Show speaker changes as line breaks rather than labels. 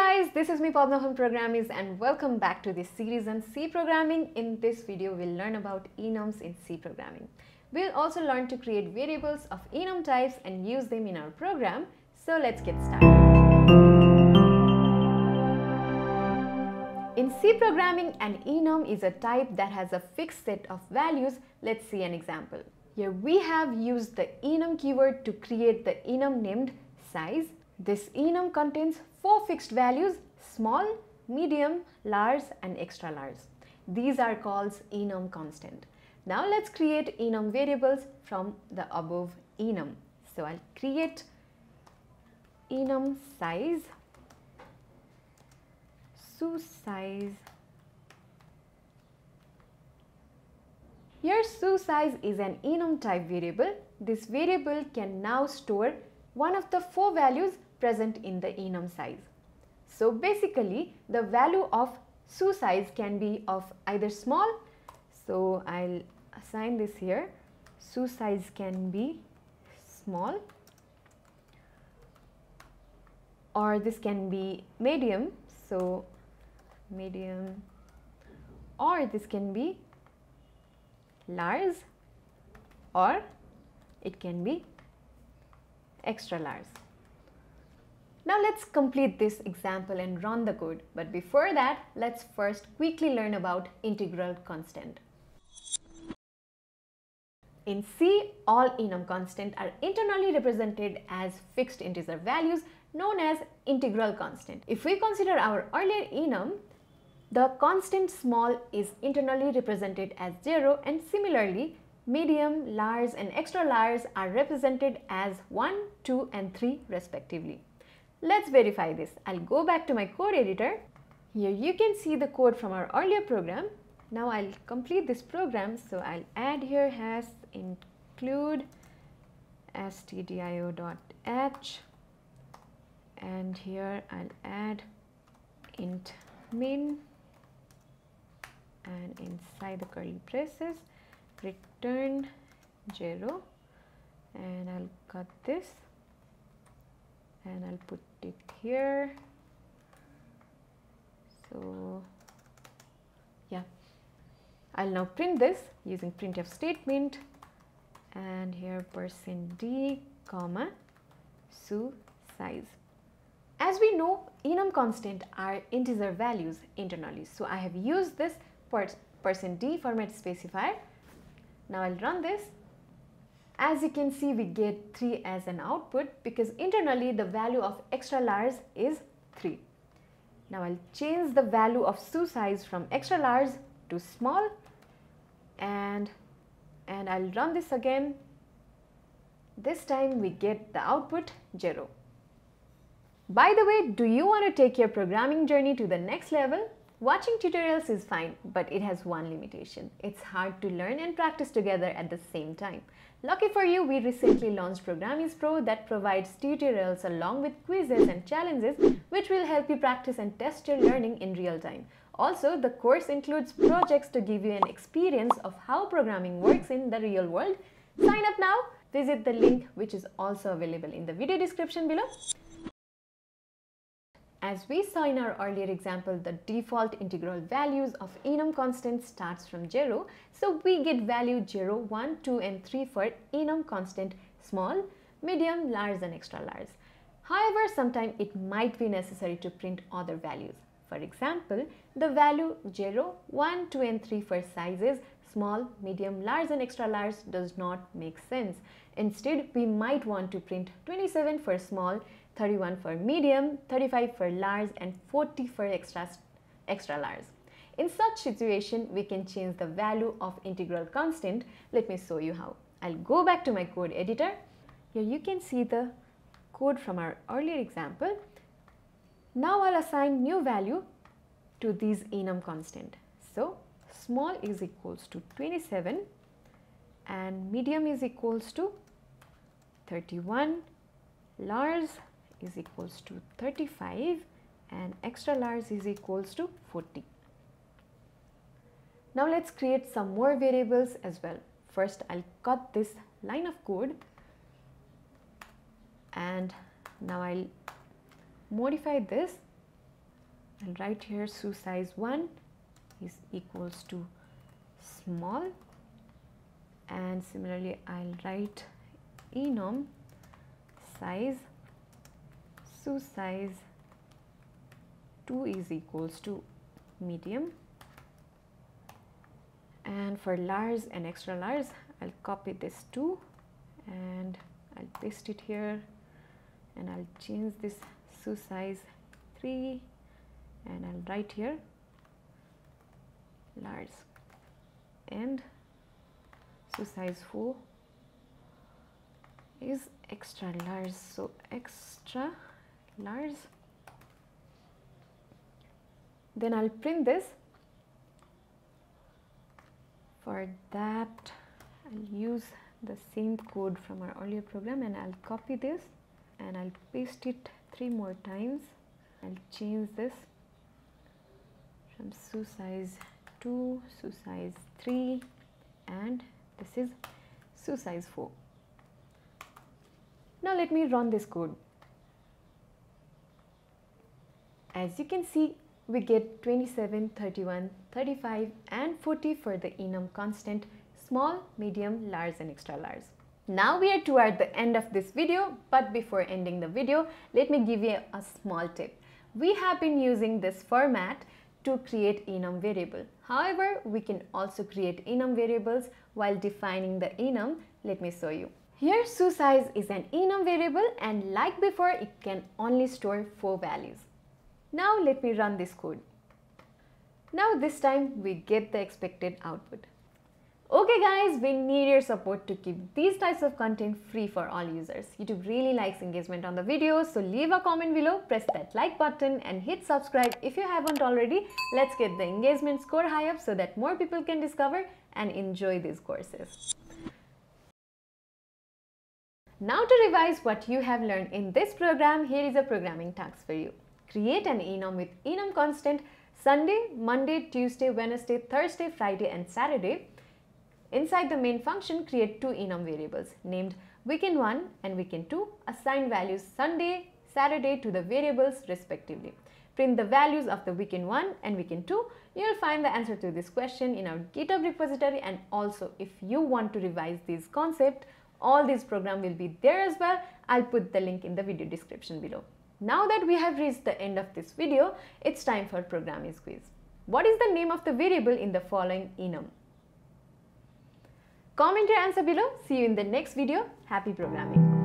guys, this is me Padma from Programiz and welcome back to this series on C programming. In this video, we'll learn about enums in C programming. We'll also learn to create variables of enum types and use them in our program. So let's get started. In C programming, an enum is a type that has a fixed set of values. Let's see an example. Here we have used the enum keyword to create the enum named size. This enum contains four fixed values, small, medium, large and extra large. These are called enum constant. Now let's create enum variables from the above enum. So I'll create enum size, su size. Here su size is an enum type variable. This variable can now store one of the four values present in the enum size. So basically the value of su size can be of either small, so I'll assign this here, su size can be small or this can be medium, so medium or this can be large or it can be extra large. Now let's complete this example and run the code. But before that, let's first quickly learn about integral constant. In C, all enum constant are internally represented as fixed integer values known as integral constant. If we consider our earlier enum, the constant small is internally represented as 0 and similarly medium, large and extra large are represented as 1, 2 and 3 respectively. Let's verify this. I'll go back to my code editor. Here you can see the code from our earlier program. Now I'll complete this program. So I'll add here has include stdio.h and here I'll add int main and inside the curly braces return 0 and I'll cut this and I'll put it here. So yeah. I'll now print this using printf statement. And here percent %d comma su size. As we know enum constant are integer values internally. So I have used this percent %d format specifier. Now I'll run this as you can see, we get 3 as an output because internally the value of extra large is 3. Now I'll change the value of su size from extra large to small and, and I'll run this again. This time we get the output 0. By the way, do you want to take your programming journey to the next level? Watching tutorials is fine, but it has one limitation. It's hard to learn and practice together at the same time. Lucky for you, we recently launched Programiz Pro that provides tutorials along with quizzes and challenges which will help you practice and test your learning in real time. Also, the course includes projects to give you an experience of how programming works in the real world. Sign up now. Visit the link which is also available in the video description below. As we saw in our earlier example, the default integral values of enum constant starts from 0. So we get value 0, 1, 2 and 3 for enum constant small, medium, large and extra large. However, sometimes it might be necessary to print other values. For example, the value 0, 1, 2 and 3 for sizes small, medium, large and extra large does not make sense. Instead, we might want to print 27 for small, 31 for medium, 35 for large and 40 for extra, extra large. In such situation, we can change the value of integral constant. Let me show you how. I'll go back to my code editor. Here you can see the code from our earlier example. Now I'll assign new value to these enum constant. So small is equals to 27 and medium is equals to 31, large is equals to 35 and extra large is equals to 40. Now let's create some more variables as well. First I'll cut this line of code and now I'll modify this I'll write here su size 1 is equals to small and similarly I'll write enum size su size 2 is equals to medium. And for large and extra large I'll copy this 2 and I'll paste it here. And I'll change this su size 3 and I'll write here large and su size 4 is extra large so extra large then I'll print this. For that I'll use the same code from our earlier program and I'll copy this and I'll paste it three more times. I'll change this from su size 2 su size 3 and this is su size 4 now let me run this code as you can see we get 27, 31, 35 and 40 for the enum constant small, medium, large and extra large. Now we are toward the end of this video but before ending the video let me give you a small tip. We have been using this format to create enum variable. However, we can also create enum variables while defining the enum. Let me show you. Here su size is an enum variable and like before it can only store 4 values. Now let me run this code. Now this time we get the expected output. Okay guys, we need your support to keep these types of content free for all users. YouTube really likes engagement on the videos, so leave a comment below, press that like button and hit subscribe if you haven't already. Let's get the engagement score high up so that more people can discover and enjoy these courses. Now to revise what you have learned in this program, here is a programming task for you. Create an enum with enum constant Sunday, Monday, Tuesday, Wednesday, Thursday, Friday and Saturday. Inside the main function, create two enum variables named weekend1 and weekend2. Assign values Sunday, Saturday to the variables respectively. Print the values of the weekend1 and weekend2. You will find the answer to this question in our GitHub repository and also if you want to revise these concepts, all these program will be there as well. I'll put the link in the video description below. Now that we have reached the end of this video, it's time for programming quiz. What is the name of the variable in the following enum? Comment your answer below. See you in the next video. Happy programming.